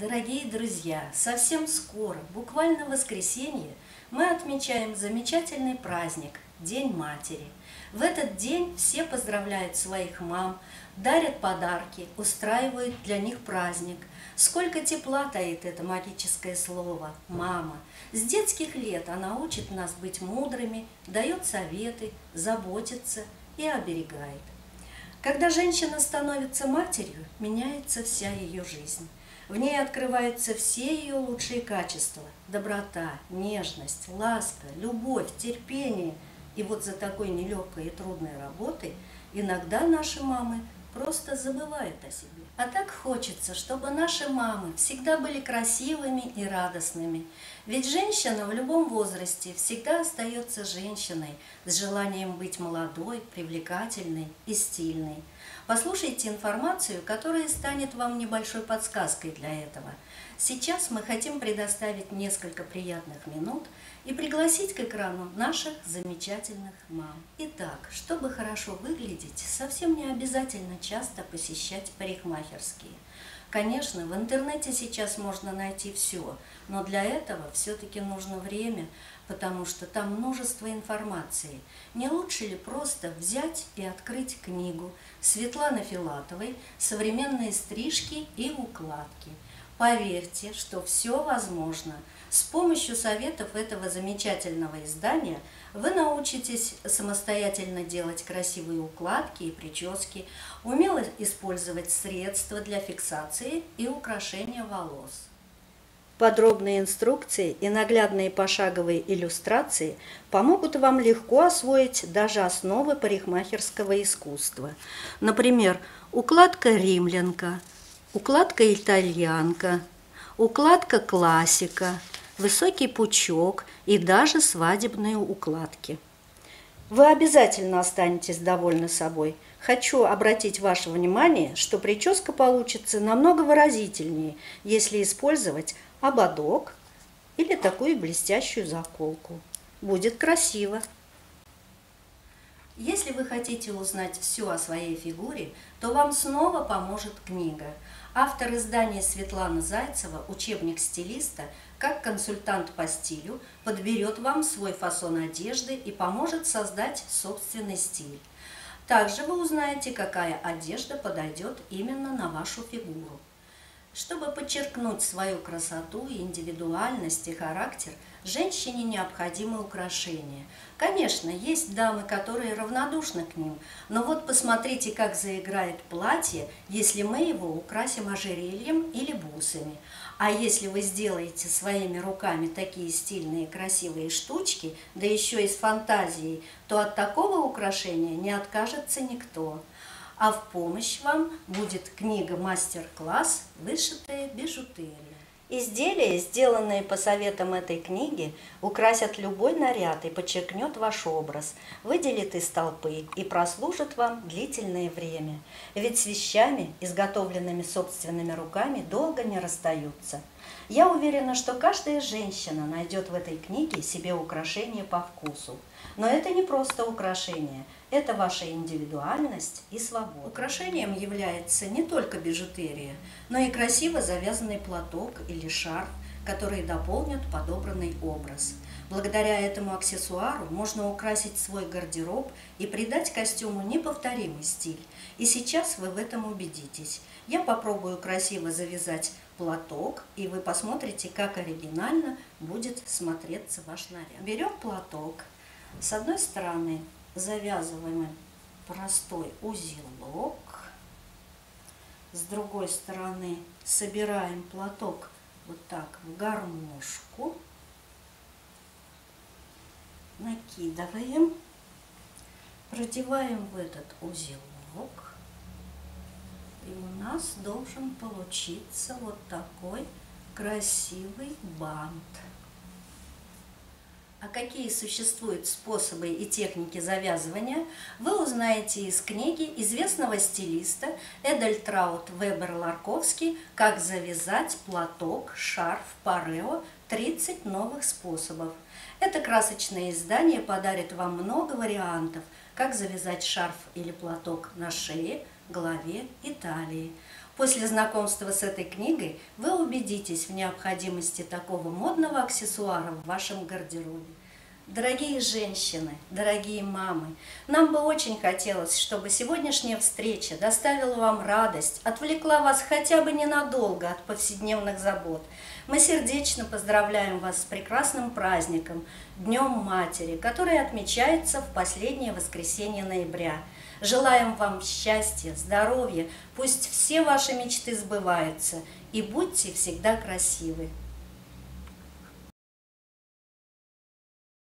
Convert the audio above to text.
Дорогие друзья, совсем скоро, буквально в воскресенье, мы отмечаем замечательный праздник – День матери. В этот день все поздравляют своих мам, дарят подарки, устраивают для них праздник. Сколько тепла таит это магическое слово «мама». С детских лет она учит нас быть мудрыми, дает советы, заботится и оберегает. Когда женщина становится матерью, меняется вся ее жизнь. В ней открываются все ее лучшие качества – доброта, нежность, ласка, любовь, терпение. И вот за такой нелегкой и трудной работой иногда наши мамы просто забывают о себе. А так хочется, чтобы наши мамы всегда были красивыми и радостными. Ведь женщина в любом возрасте всегда остается женщиной с желанием быть молодой, привлекательной и стильной. Послушайте информацию, которая станет вам небольшой подсказкой для этого. Сейчас мы хотим предоставить несколько приятных минут и пригласить к экрану наших замечательных мам. Итак, чтобы хорошо выглядеть, совсем не обязательно часто посещать парикмахерские. Конечно, в интернете сейчас можно найти все, но для этого все-таки нужно время, потому что там множество информации. Не лучше ли просто взять и открыть книгу Светланы Филатовой «Современные стрижки и укладки». Поверьте, что все возможно. С помощью советов этого замечательного издания вы научитесь самостоятельно делать красивые укладки и прически, умело использовать средства для фиксации и украшения волос. Подробные инструкции и наглядные пошаговые иллюстрации помогут вам легко освоить даже основы парикмахерского искусства. Например, укладка римлянка, укладка итальянка, укладка классика, высокий пучок и даже свадебные укладки. Вы обязательно останетесь довольны собой. Хочу обратить ваше внимание, что прическа получится намного выразительнее, если использовать ободок или такую блестящую заколку. Будет красиво. Если вы хотите узнать все о своей фигуре, то вам снова поможет книга. Автор издания Светлана Зайцева «Учебник стилиста» как консультант по стилю подберет вам свой фасон одежды и поможет создать собственный стиль. Также вы узнаете, какая одежда подойдет именно на вашу фигуру. Чтобы подчеркнуть свою красоту индивидуальность и характер, женщине необходимы украшения. Конечно, есть дамы, которые равнодушны к ним, но вот посмотрите, как заиграет платье, если мы его украсим ожерельем или бусами. А если вы сделаете своими руками такие стильные красивые штучки, да еще и с фантазией, то от такого украшения не откажется никто а в помощь вам будет книга «Мастер-класс. Вышитая бижутерия». Изделия, сделанные по советам этой книги, украсят любой наряд и подчеркнет ваш образ, выделит из толпы и прослужит вам длительное время. Ведь с вещами, изготовленными собственными руками, долго не расстаются. Я уверена, что каждая женщина найдет в этой книге себе украшение по вкусу. Но это не просто украшение, это ваша индивидуальность и свобода. Украшением является не только бижутерия, но и красиво завязанный платок или шарф, которые дополнят подобранный образ. Благодаря этому аксессуару можно украсить свой гардероб и придать костюму неповторимый стиль. И сейчас вы в этом убедитесь. Я попробую красиво завязать платок, и вы посмотрите, как оригинально будет смотреться ваш наряд. Берем платок. С одной стороны завязываем простой узелок. С другой стороны собираем платок вот так в гармошку. Накидываем. Продеваем в этот узелок. И у нас должен получиться вот такой красивый бант. А какие существуют способы и техники завязывания, вы узнаете из книги известного стилиста Эдельтраут Вебер-Ларковский «Как завязать платок, шарф, парео. 30 новых способов». Это красочное издание подарит вам много вариантов, как завязать шарф или платок на шее, голове и талии. После знакомства с этой книгой вы убедитесь в необходимости такого модного аксессуара в вашем гардеробе. Дорогие женщины, дорогие мамы, нам бы очень хотелось, чтобы сегодняшняя встреча доставила вам радость, отвлекла вас хотя бы ненадолго от повседневных забот. Мы сердечно поздравляем вас с прекрасным праздником, Днем Матери, который отмечается в последнее воскресенье ноября. Желаем вам счастья, здоровья, пусть все ваши мечты сбываются, и будьте всегда красивы.